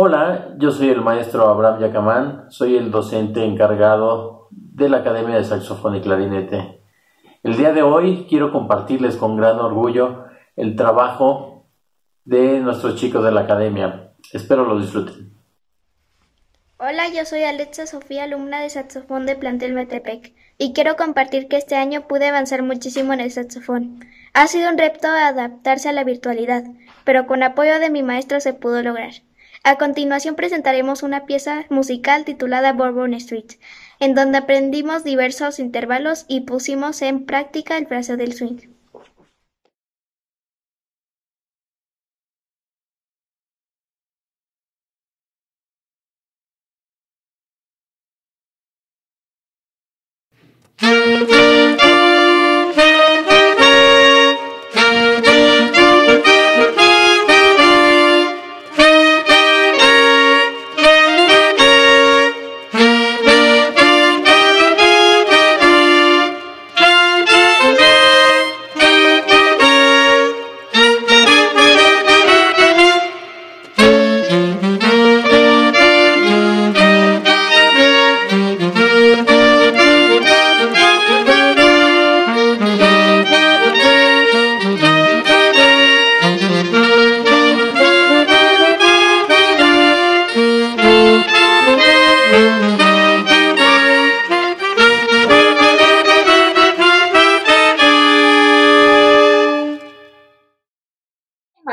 Hola, yo soy el maestro Abraham Yacamán, soy el docente encargado de la Academia de Saxofón y Clarinete. El día de hoy quiero compartirles con gran orgullo el trabajo de nuestros chicos de la Academia. Espero lo disfruten. Hola, yo soy Alexa Sofía, alumna de saxofón de Plantel Metepec, y quiero compartir que este año pude avanzar muchísimo en el saxofón. Ha sido un reto adaptarse a la virtualidad, pero con apoyo de mi maestro se pudo lograr. A continuación presentaremos una pieza musical titulada Bourbon Street, en donde aprendimos diversos intervalos y pusimos en práctica el fraseo del swing.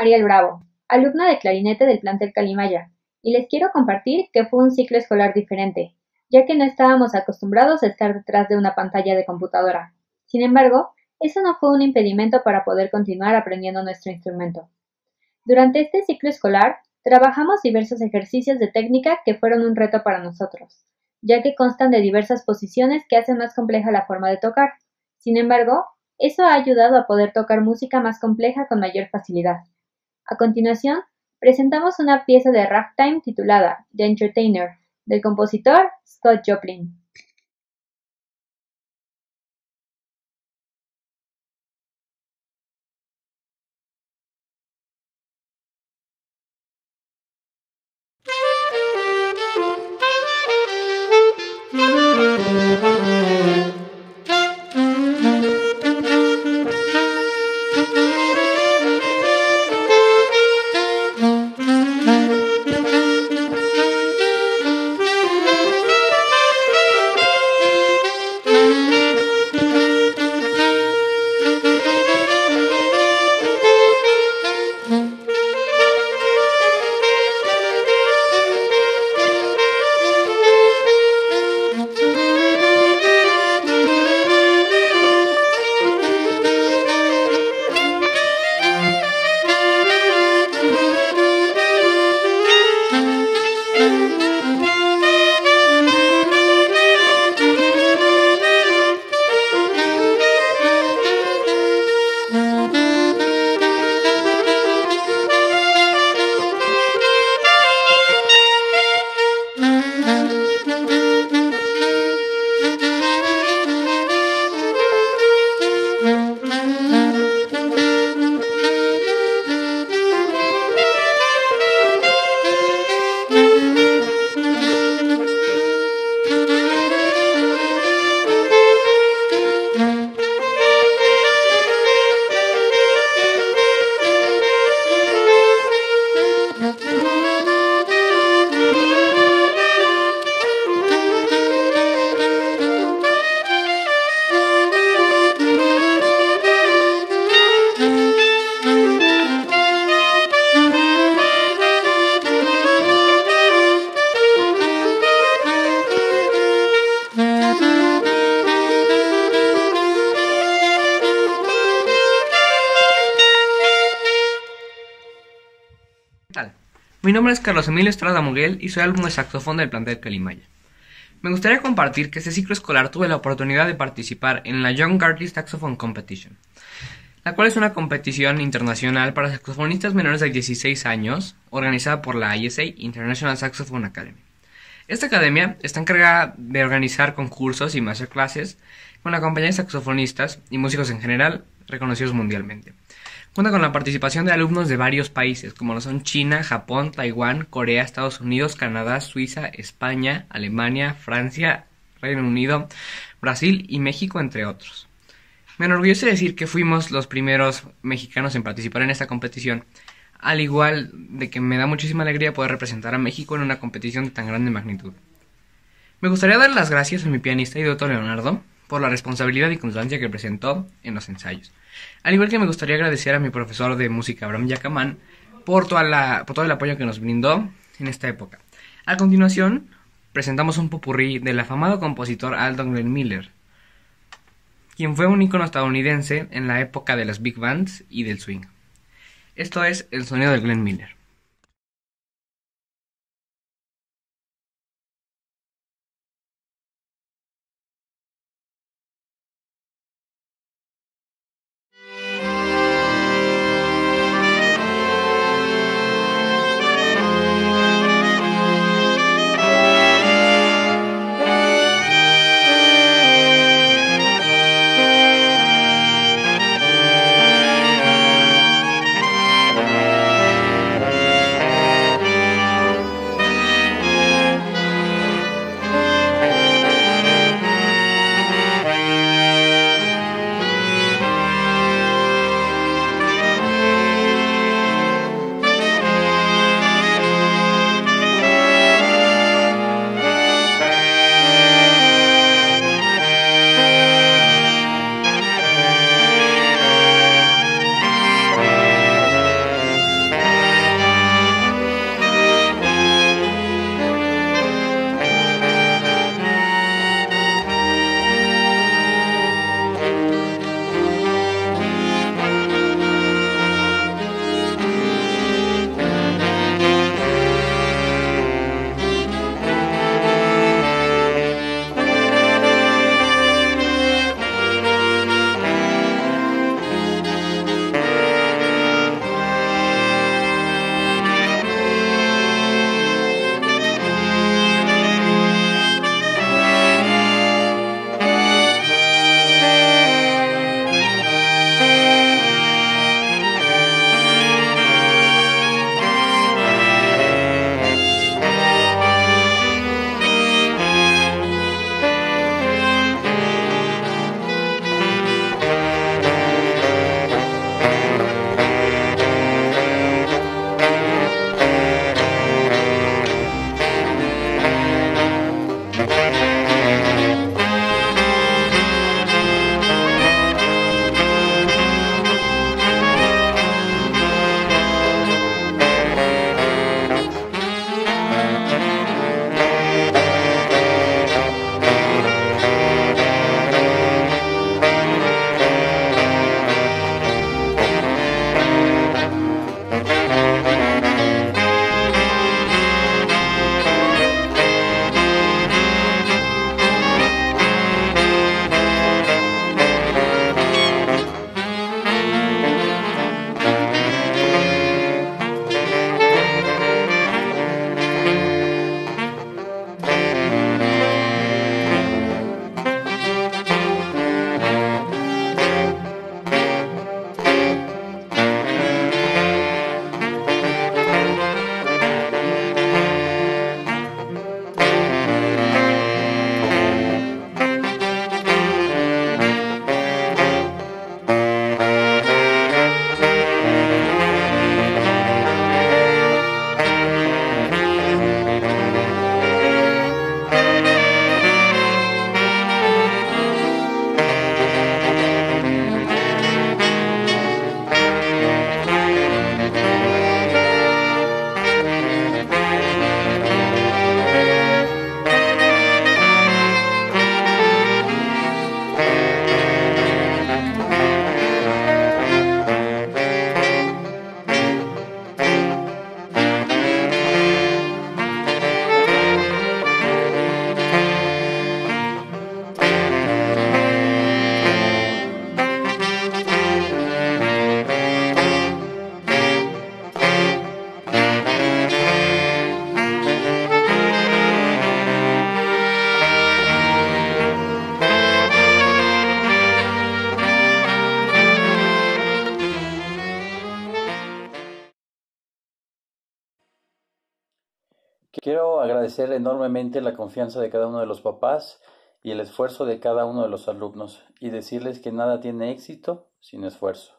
María el Bravo, alumna de clarinete del plantel Calimaya, y les quiero compartir que fue un ciclo escolar diferente, ya que no estábamos acostumbrados a estar detrás de una pantalla de computadora. Sin embargo, eso no fue un impedimento para poder continuar aprendiendo nuestro instrumento. Durante este ciclo escolar, trabajamos diversos ejercicios de técnica que fueron un reto para nosotros, ya que constan de diversas posiciones que hacen más compleja la forma de tocar. Sin embargo, eso ha ayudado a poder tocar música más compleja con mayor facilidad. A continuación, presentamos una pieza de ragtime titulada The Entertainer, del compositor Scott Joplin. Mi nombre es Carlos Emilio Estrada Muguel y soy alumno de saxofón del plantel Calimaya. Me gustaría compartir que este ciclo escolar tuve la oportunidad de participar en la Young Artist Saxophone Competition, la cual es una competición internacional para saxofonistas menores de 16 años, organizada por la ISA International Saxophone Academy. Esta academia está encargada de organizar concursos y masterclasses con la compañía de saxofonistas y músicos en general reconocidos mundialmente Cuenta con la participación de alumnos de varios países, como lo son China, Japón, Taiwán, Corea, Estados Unidos, Canadá, Suiza, España, Alemania, Francia, Reino Unido, Brasil y México, entre otros. Me enorgullece decir que fuimos los primeros mexicanos en participar en esta competición, al igual de que me da muchísima alegría poder representar a México en una competición de tan grande magnitud. Me gustaría dar las gracias a mi pianista y Leonardo por la responsabilidad y constancia que presentó en los ensayos. Al igual que me gustaría agradecer a mi profesor de música, Abraham Yacamán, por, toda la, por todo el apoyo que nos brindó en esta época. A continuación, presentamos un popurrí del afamado compositor Aldon Glenn Miller, quien fue un ícono estadounidense en la época de las big bands y del swing. Esto es el sonido de Glenn Miller. Quiero agradecer enormemente la confianza de cada uno de los papás y el esfuerzo de cada uno de los alumnos y decirles que nada tiene éxito sin esfuerzo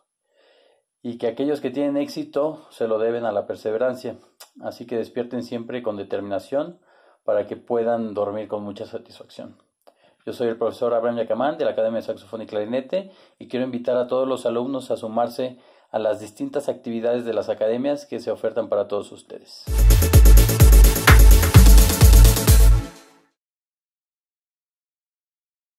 y que aquellos que tienen éxito se lo deben a la perseverancia. Así que despierten siempre con determinación para que puedan dormir con mucha satisfacción. Yo soy el profesor Abraham Yacamán de la Academia de Saxofón y Clarinete y quiero invitar a todos los alumnos a sumarse a las distintas actividades de las academias que se ofertan para todos ustedes.